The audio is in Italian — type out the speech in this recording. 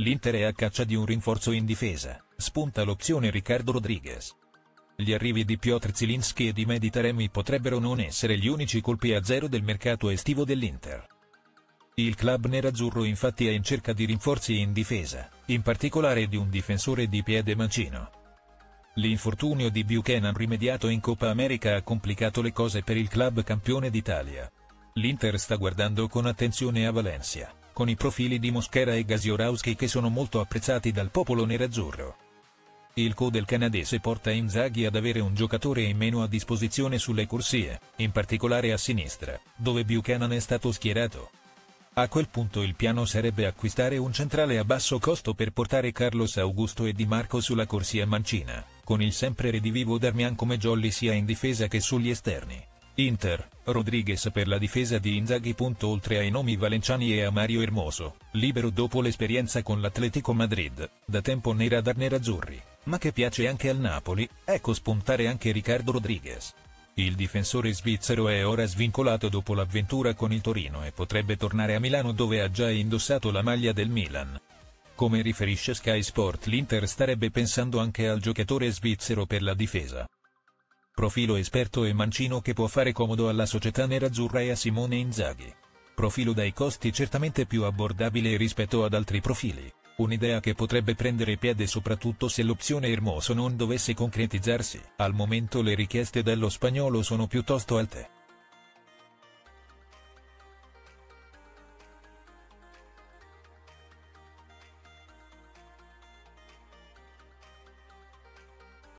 l'Inter è a caccia di un rinforzo in difesa, spunta l'opzione Riccardo Rodriguez. Gli arrivi di Piotr Zielinski e di Mehdi Taremi potrebbero non essere gli unici colpi a zero del mercato estivo dell'Inter. Il club nerazzurro infatti è in cerca di rinforzi in difesa, in particolare di un difensore di piede mancino. L'infortunio di Buchanan rimediato in Coppa America ha complicato le cose per il club campione d'Italia. L'Inter sta guardando con attenzione a Valencia, con i profili di Moschera e Gasiorowski che sono molto apprezzati dal popolo nerazzurro. Il co del canadese porta Inzaghi ad avere un giocatore in meno a disposizione sulle corsie, in particolare a sinistra, dove Buchanan è stato schierato. A quel punto il piano sarebbe acquistare un centrale a basso costo per portare Carlos Augusto e Di Marco sulla corsia mancina, con il sempre redivivo Darmian come jolly sia in difesa che sugli esterni. Inter, Rodriguez per la difesa di Inzaghi. Oltre ai nomi valenciani e a Mario Hermoso, libero dopo l'esperienza con l'Atletico Madrid, da tempo nei radar nerazzurri, ma che piace anche al Napoli, ecco spuntare anche Riccardo Rodriguez. Il difensore svizzero è ora svincolato dopo l'avventura con il Torino e potrebbe tornare a Milano dove ha già indossato la maglia del Milan. Come riferisce Sky Sport l'Inter starebbe pensando anche al giocatore svizzero per la difesa. Profilo esperto e mancino che può fare comodo alla società nerazzurra e a Simone Inzaghi. Profilo dai costi certamente più abbordabile rispetto ad altri profili. Un'idea che potrebbe prendere piede soprattutto se l'opzione Hermoso non dovesse concretizzarsi. Al momento le richieste dello spagnolo sono piuttosto alte.